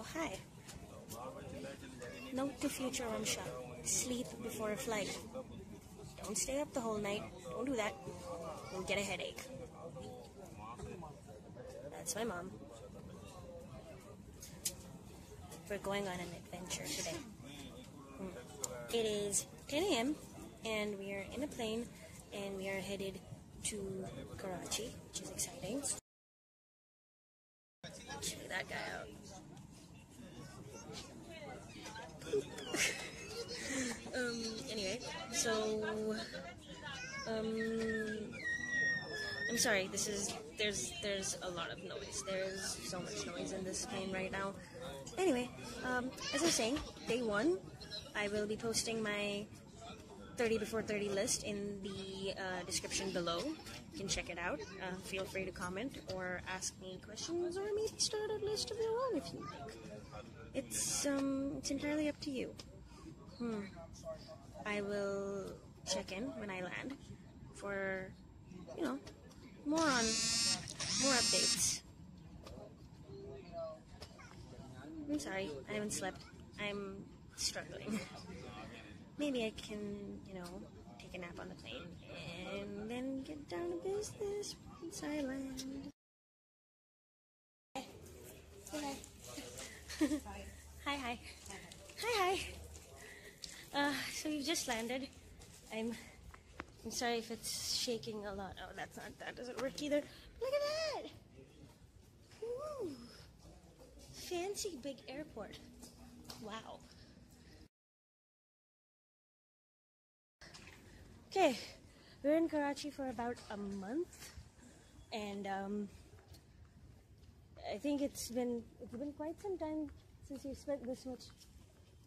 Oh, hi. Note to future Ramsha. Sleep before a flight. Don't stay up the whole night. Don't do that. You'll get a headache. That's my mom. We're going on an adventure today. Hmm. It is 10 a.m. and we are in a plane and we are headed to Karachi, which is exciting. That guy out. um, anyway, so, um, I'm sorry, this is, there's, there's a lot of noise. There's so much noise in this plane right now. Anyway, um, as I was saying, day one, I will be posting my 30 before 30 list in the uh, description below. You can check it out. Uh, feel free to comment or ask me questions or maybe start a list of your own if you like. It's um, it's entirely up to you. Hmm. I will check in when I land for, you know, more on more updates. I'm sorry, I haven't slept. I'm struggling. Maybe I can, you know, take a nap on the plane and then get down to business once I land. Hi. Hi. hi, hi. Uh, so we've just landed. I'm I'm sorry if it's shaking a lot. Oh, that's not, that doesn't work either. Look at that! Ooh. Fancy big airport. Wow. Okay, we're in Karachi for about a month, and um, I think it's been it's been quite some time since we've spent this much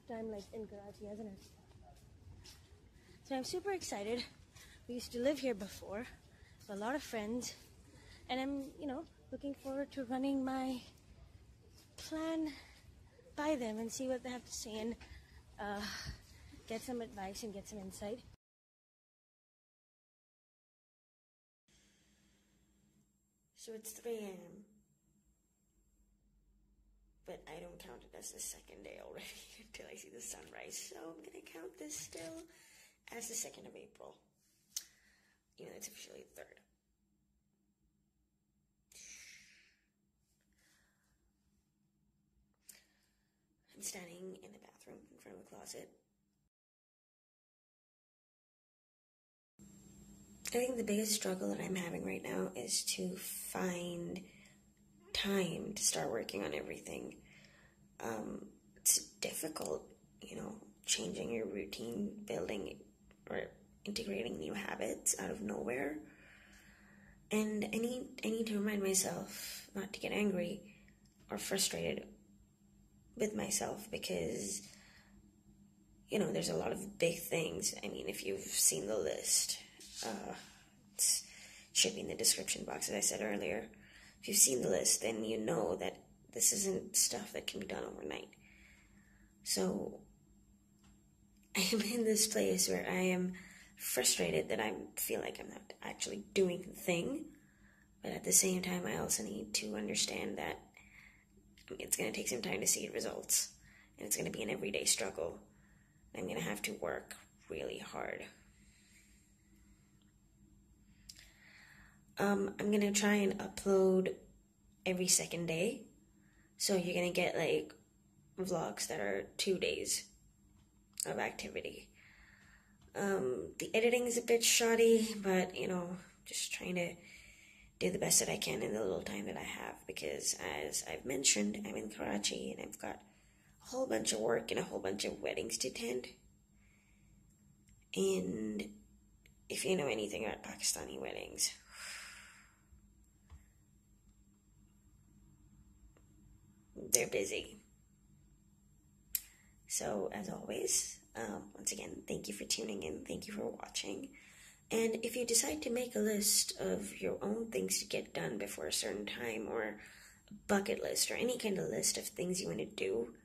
time like in Karachi, hasn't it? So I'm super excited. We used to live here before, a lot of friends, and I'm you know looking forward to running my plan by them and see what they have to say and uh, get some advice and get some insight. So it's 3 a.m. But I don't count it as the second day already I see the sunrise. So I'm going to count this still as the 2nd of April. Even though it's officially the 3rd. I'm standing in the bathroom in front of a closet. I think the biggest struggle that I'm having right now is to find time to start working on everything. Um, it's difficult, you know, changing your routine, building or integrating new habits out of nowhere. And I need I need to remind myself not to get angry or frustrated with myself because you know there's a lot of big things. I mean, if you've seen the list, uh, should be in the description box, as I said earlier. If you've seen the list, then you know that this isn't stuff that can be done overnight. So I am in this place where I am frustrated that I feel like I'm not actually doing the thing, but at the same time, I also need to understand that it's going to take some time to see results, and it's going to be an everyday struggle. I'm going to have to work really hard. Um, I'm gonna try and upload every second day. So you're gonna get like vlogs that are two days of activity. Um, the editing is a bit shoddy, but you know, just trying to do the best that I can in the little time that I have because, as I've mentioned, I'm in Karachi and I've got a whole bunch of work and a whole bunch of weddings to attend. And if you know anything about Pakistani weddings, they're busy. So, as always, um, once again, thank you for tuning in. Thank you for watching. And if you decide to make a list of your own things to get done before a certain time, or a bucket list, or any kind of list of things you want to do,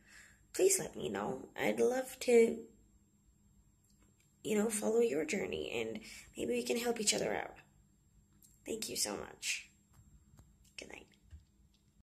please let me know. I'd love to, you know, follow your journey and maybe we can help each other out. Thank you so much.